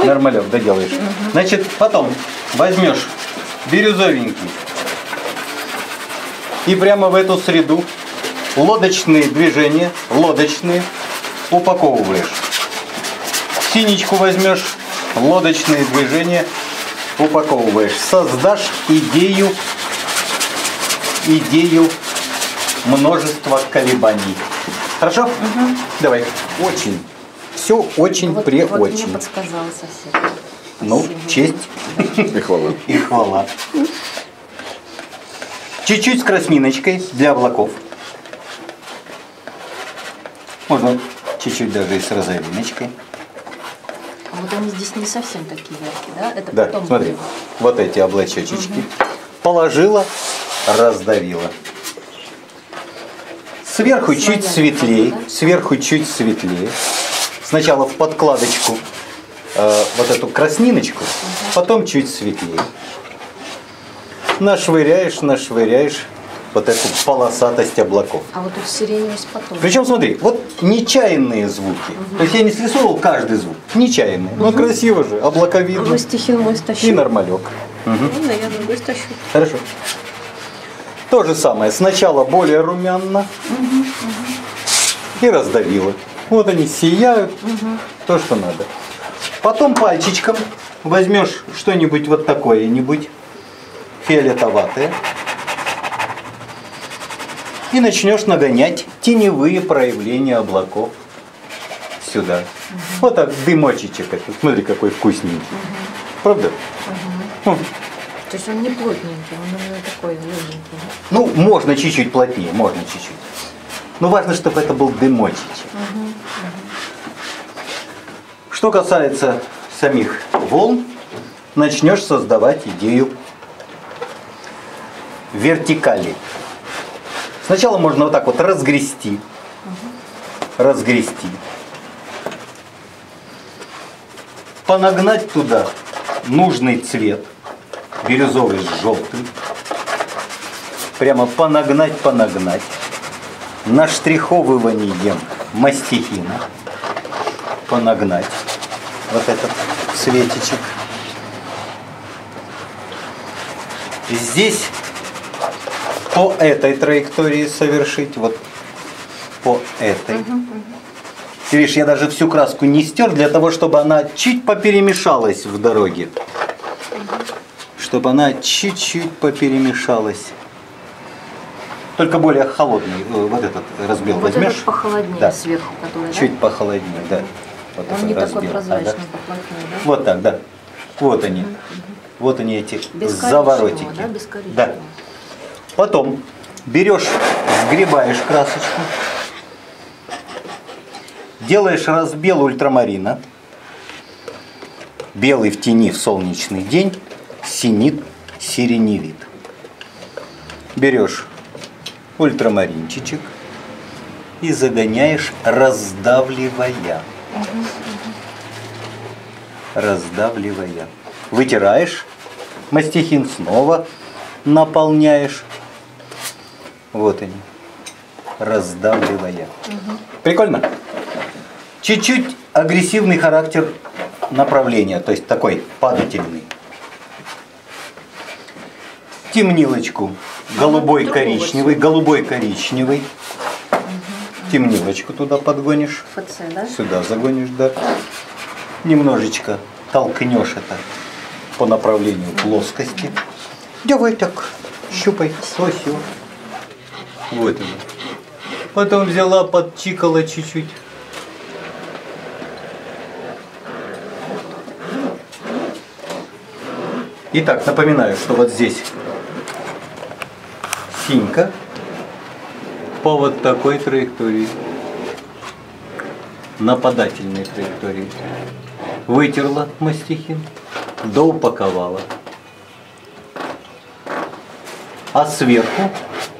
такой? Нормалек, доделаешь. Значит, потом возьмешь бирюзовенький и прямо в эту среду лодочные движения, лодочные, упаковываешь. Синичку возьмешь, лодочные движения, упаковываешь. Создашь идею, идею множества колебаний. Хорошо? Давай. Очень. Все очень Вот, при вот очень. мне подсказала совсем. Ну, Спасибо. честь И хвала. и хвала. Чуть-чуть с красниночкой для облаков. Можно чуть-чуть даже и с розовиночкой. А вот они здесь не совсем такие яркие, да? Это Да, потом смотри, будет. вот эти облачочечки. Положила, раздавила. Сверху Своя чуть светлее, да? сверху чуть светлее. Сначала в подкладочку э, вот эту красниночку, потом чуть светлее. Нашвыряешь, нашвыряешь вот эту полосатость облаков. А вот тут сиреневость потом. Причем смотри, вот нечаянные звуки. То есть я не срисовывал каждый звук, нечаянные. Но красиво же, облака видно. Вы стихин мой И стащил. нормалек. Ладно, я другой стащу. Хорошо. То же самое. Сначала более румяно и раздавила. Вот они сияют. То, что надо. Потом пальчичком возьмешь что-нибудь вот такое-нибудь фиолетоватое и начнешь нагонять теневые проявления облаков сюда. Вот так дымочечек этот. Смотри, какой вкусненький. Правда? Хм. То есть он не плотненький, он такой легенький. Ну, можно чуть-чуть плотнее, можно чуть-чуть. Но важно, чтобы это был дымочек. Что касается самих волн, начнешь создавать идею вертикали. Сначала можно вот так вот разгрести. Разгрести. Понагнать туда нужный цвет, бирюзовый с желтым прямо понагнать, понагнать, наштриховыванием мастихина, понагнать вот этот светичек. Здесь по этой траектории совершить, вот по этой. Ты видишь, я даже всю краску не стер для того, чтобы она чуть поперемешалась в дороге. Чтобы она чуть-чуть поперемешалась. Только более холодный, э, вот этот разбил Вот возьмешь. этот похолоднее Да. сверху, который, Чуть похолоднее, да. Вот да? Он не такой разбил. прозрачный, Ага. поплотнее, да? Вот так, да. Вот они. Вот они эти Без заворотики. да? Без. Да. Потом берешь, сгребаешь красочку, делаешь разбел ультрамарина, белый в тени в солнечный день, синит, сиреневит. Берешь ультрамаринчичек и загоняешь, раздавливая. Раздавливая. Вытираешь, мастихин снова наполняешь. Вот они. Раздавливая. Прикольно? Чуть-чуть агрессивный характер направления, то есть такой падательный. Темнилочку. Голубой коричневый, голубой коричневый. Темнилочку туда подгонишь. ФЦ, да? Сюда загонишь, да. Немножечко толкнешь это по направлению плоскости. Давай так, щупай, то сё. Вот она. Потом взяла, подчикала чуть-чуть. Итак, напоминаю, что вот здесь синька по вот такой траектории нападательной траектории. Вытерла мастихин, доупаковала. А сверху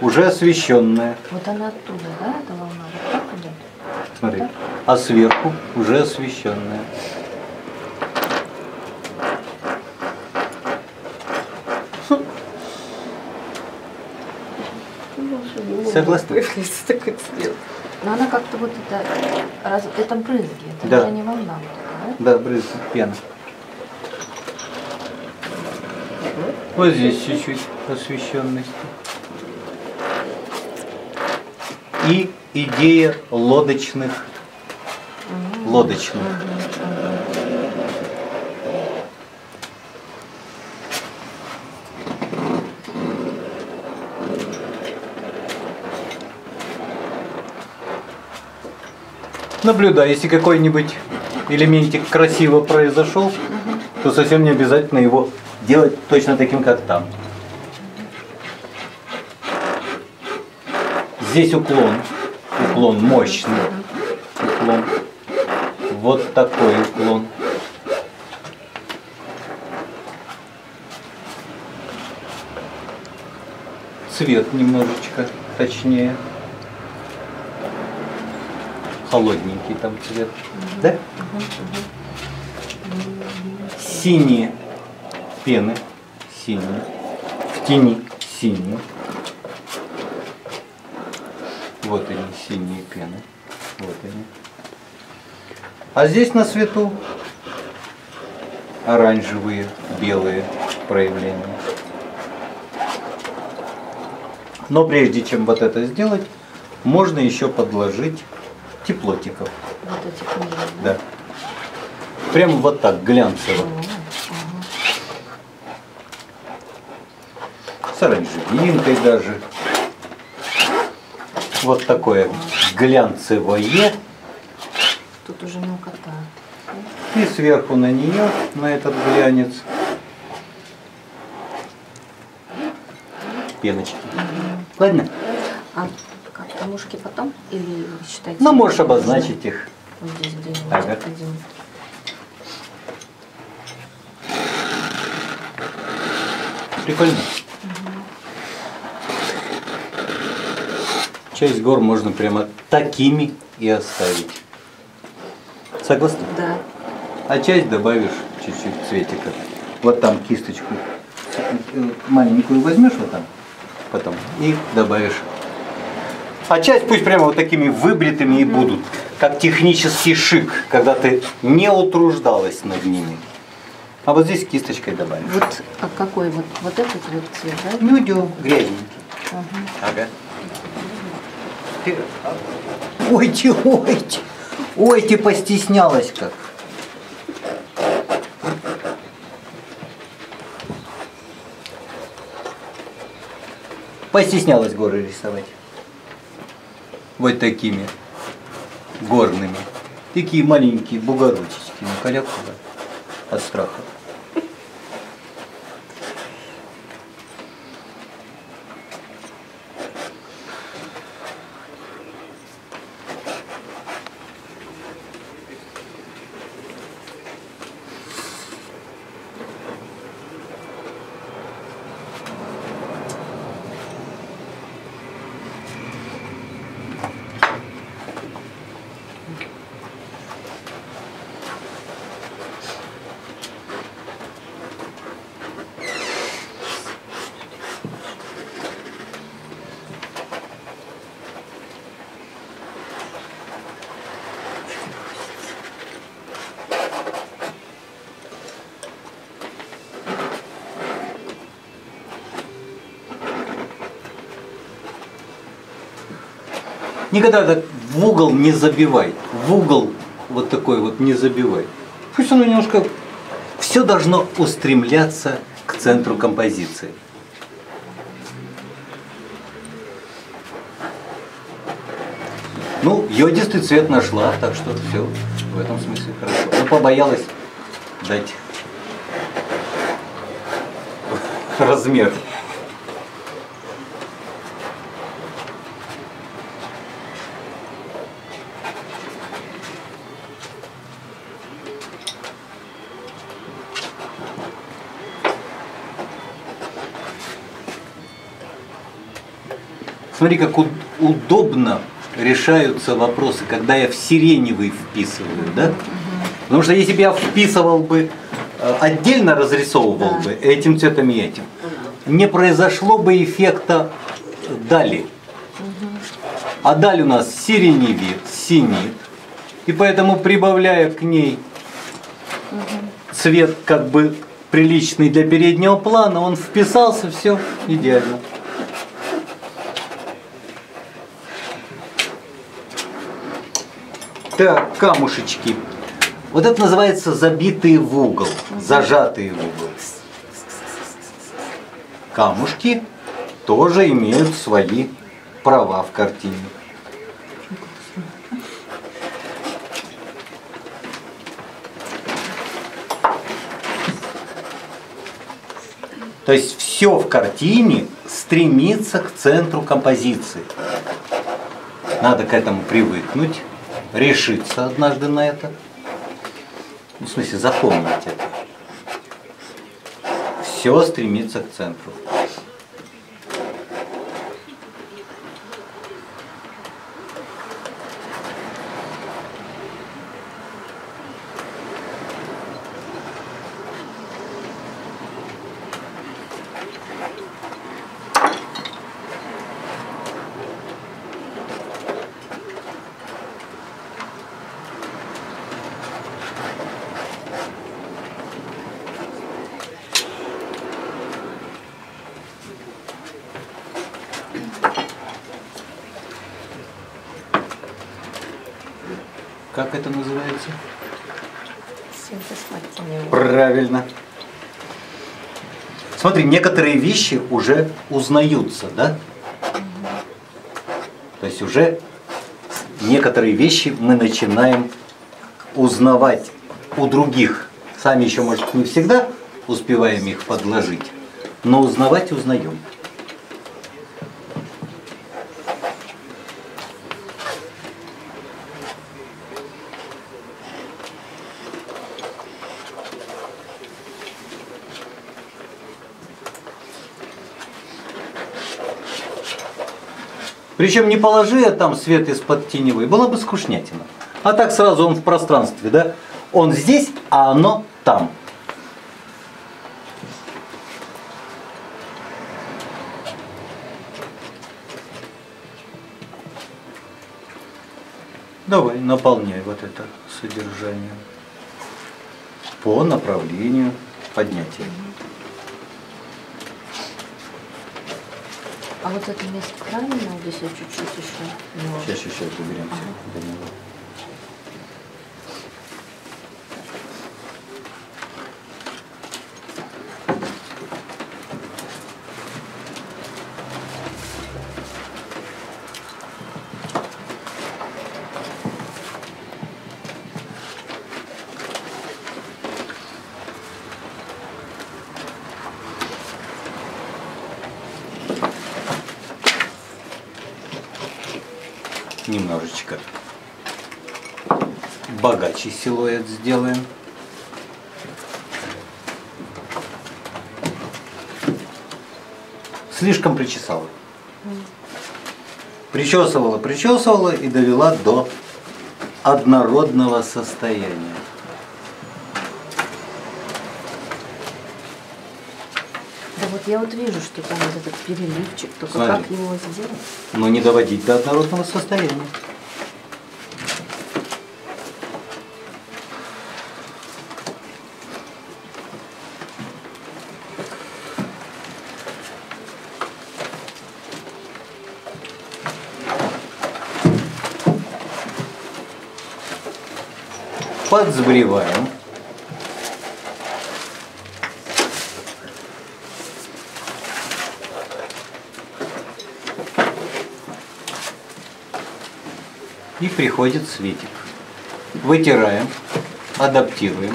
уже освещенная. Вот она оттуда, да, эта волна? Вот так идет? Смотри. А сверху уже освещенная. Согласна. появляется такой цвет. Но она как-то вот это, раз, это брызги, это да. уже не волна. Вот да? да, брызги, пена. Вот здесь чуть-чуть освещенности. И идея лодочных, угу. лодочных. Угу. Наблюдай, если какой-нибудь элементик красиво произошел, то совсем не обязательно его делать точно таким, как там. Здесь уклон, уклон мощный, уклон. Вот такой уклон. Цвет немножечко точнее. Холодненький там цвет. Да? Синие пены. Синие. В тени синие. Вот они, синие пены. Вот они. А здесь на свету оранжевые, белые проявления. Но прежде чем вот это сделать, можно еще подложить теплотиков. Вот эти книги. Да. Прямо вот так, глянцево. С оранжевинкой даже. Вот такое глянцевое. Тут уже мелкота. И сверху на нее, на этот глянец, пеночки. Ладно? А как камушки потом? Или вы считаете? Ну, можешь обозначить их. Вот здесь где-нибудь Ага. один. Прикольно. Часть гор можно прямо такими и оставить. Согласны? Да. А часть добавишь чуть-чуть цветика. Вот там кисточку маленькую возьмешь вот там, потом и добавишь. А часть пусть прямо вот такими выбритыми и будут, как технический шик, когда ты не утруждалась над ними. А вот здесь кисточкой добавишь. Вот а какой вот вот этот вот цвет, да? Ну, идем, грязненький. Ага. Ага. Ты- Ойте, ойте, ойте, постеснялась как. Постеснялась горы рисовать. Вот такими горными. Такие маленькие бугорочечки на коляку от страха. Никогда так в угол не забивай. В угол вот такой вот не забивай. Пусть оно немножко... Все должно устремляться к центру композиции. Ну, йодистый цвет нашла, так что все в этом смысле хорошо. Ну, побоялась дать размер. Смотри, как у- удобно решаются вопросы, когда я в сиреневый вписываю, да? Потому что если бы я вписывал бы, э, отдельно разрисовывал Да. бы этим цветом и этим, не произошло бы эффекта дали. А даль у нас сиреневит, синит. И поэтому прибавляя к ней цвет как бы приличный для переднего плана, он вписался, все идеально. Так, камушечки. Вот это называется забитые в угол, зажатые в угол. Камушки тоже имеют свои права в картине. То есть все в картине стремится к центру композиции. Надо к этому привыкнуть, решиться однажды на это. Ну, в смысле, запомнить это. Все стремится к центру. Как это называется? Синтез мартиневый. Правильно. Смотри, некоторые вещи уже узнаются, да? То есть уже некоторые вещи мы начинаем узнавать у других. Сами еще, может, не всегда успеваем их подложить, но узнавать узнаем. Причем не положи там свет из-под теневой, была бы скучнятина. А так сразу он в пространстве, да? Он здесь, а оно там. Давай, наполняй вот это содержание по направлению поднятия. Вот это место правильно, вот здесь я чуть-чуть еще. Сейчас, сейчас, сейчас доберемся Немножечко богаче силуэт сделаем. Слишком причесала. Причесывала, причесывала и довела до однородного состояния. Да вот я вот вижу, что там вот этот переливчик, только Смотри. как его сделать? Но не доводить до однородного состояния. Подсбриваем. И приходит светик. Вытираем, адаптируем.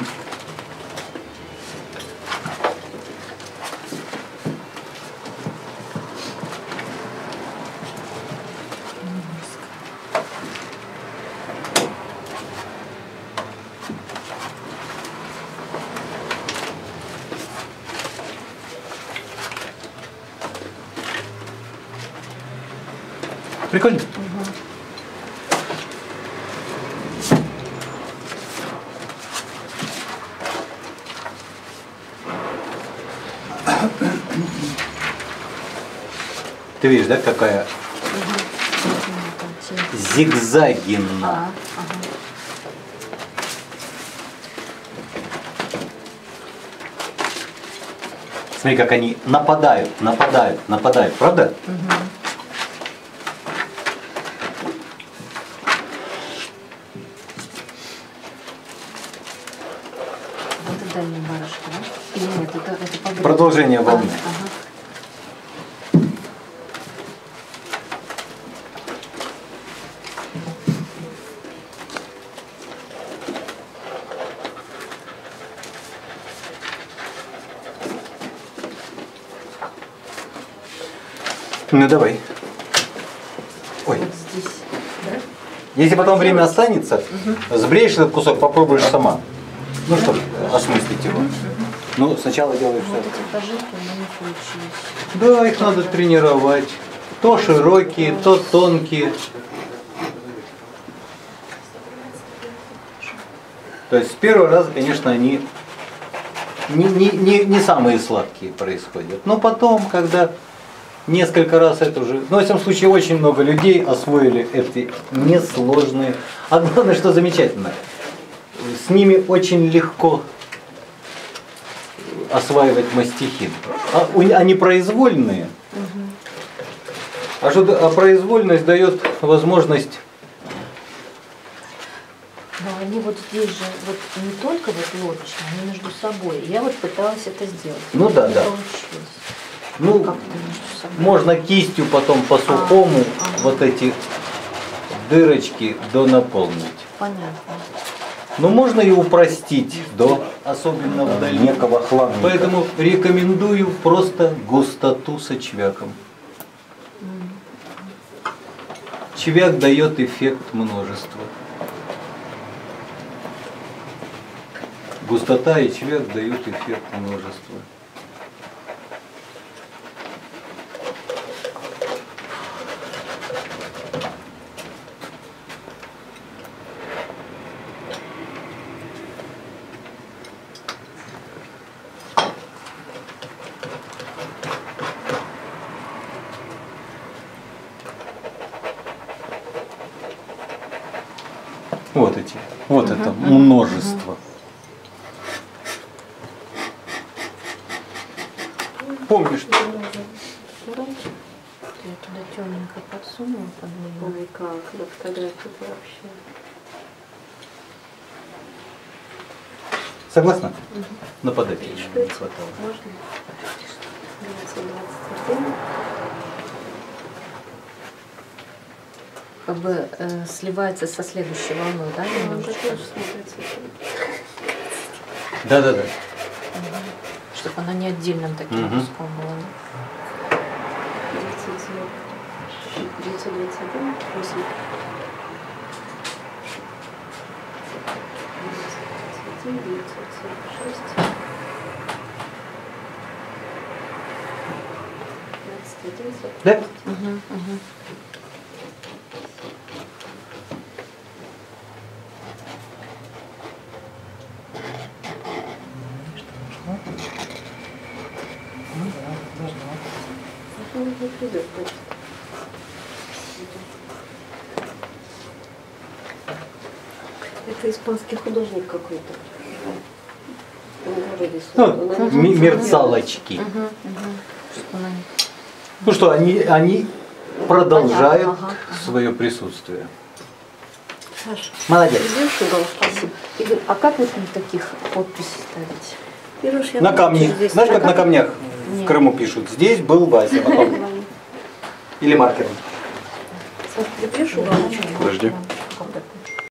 Прикольно? Ты видишь, да, какая зигзагина. А. Смотри, как они нападают, нападают, нападают, правда? Вот это дальняя барышня, да? Или нет, это, это погреб. Продолжение волны. А, ага. Ну давай. Ой. Вот здесь, да? Если потом время останется, сбреешь этот кусок, попробуешь сама. Ну, чтобы осмыслить его. Ну, сначала делаешь Вот все. эти пожитки не получились. Да, их надо тренировать. То широкие, то тонкие. То есть с первого раза, конечно, они не, не, не, не самые сладкие происходят. Но потом, когда несколько раз это уже... Ну, в этом случае, очень много людей освоили эти несложные. А главное, что замечательно, с ними очень легко осваивать мастихин. А они произвольные. А, что, а произвольность дает возможность Но они вот здесь же, вот не только вот лодочно, они между собой. Я вот пыталась это сделать. Ну да, да. получилось. Ну, Как собой? можно кистью потом по сухому ага. вот эти дырочки донаполнить. Понятно. Но можно и упростить до особенно вдали. Некого хламника. Поэтому рекомендую просто густоту со чвяком. Чвяк дает эффект множества. Густота и чвяк дают эффект множества. Вот эти, вот это множество. Помнишь, что Я туда темненько подсунула под нее. Ой, как, на фотографии вообще. согласна? Нападать еще не хватало. Можно? 221. Как бы э, сливается со следующей волной, да, немножечко? Да, да, да. Чтобы она не отдельным таким Мгм. куском была. 921, 8. 921, 946. 21, Да? Угу, угу. Ну, не придет. Это испанский художник какой-то. Ну, мерцалочки. Не- Ну что, они, они продолжают Понятно, ага, ага. свое присутствие. Саша, Молодец. идешь угол? Спасибо. Игорь, а как вот на таких подписи ставить? Берешь, На здесь. Знаешь, как на камнях в Нет. Крыму пишут? Здесь был Вася. потом. Или маркером. Подожди.